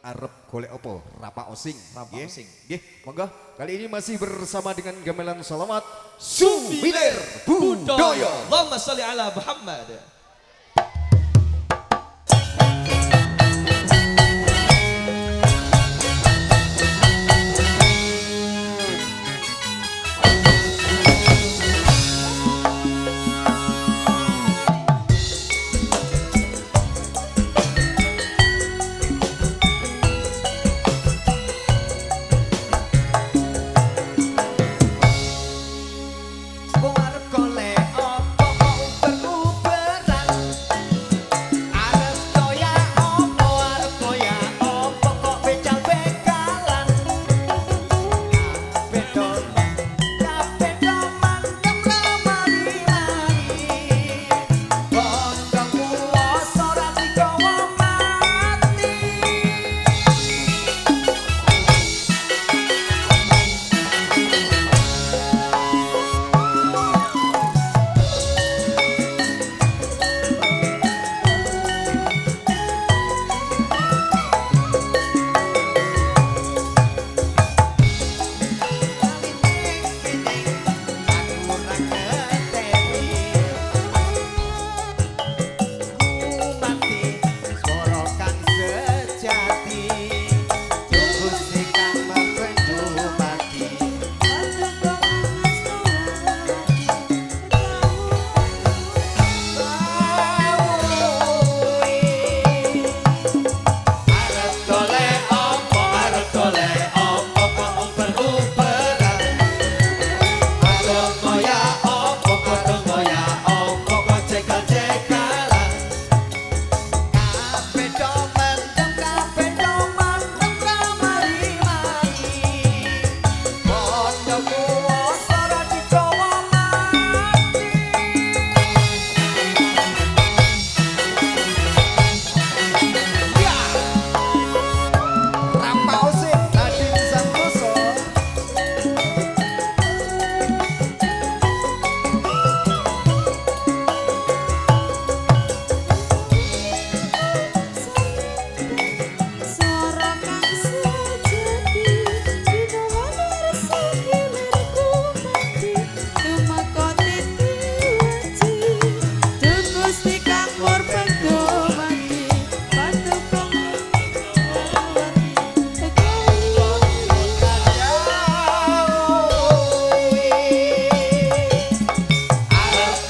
arep golek opo rapa osing. Rapa yeah. osing. Nggih yeah. monggo. Kali ini masih bersama dengan gamelan selamat sumilir Budoyo. Allahumma sholli ala Muhammad.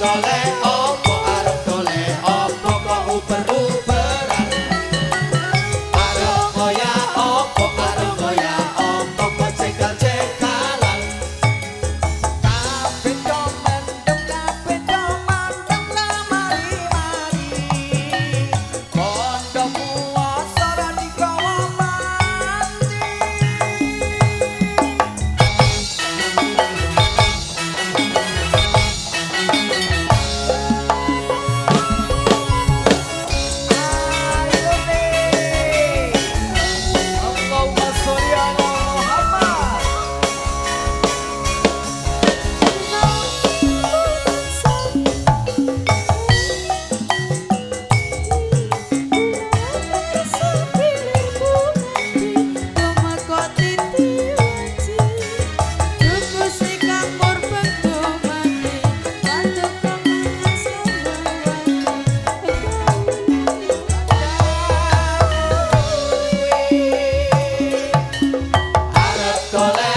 Don't これ。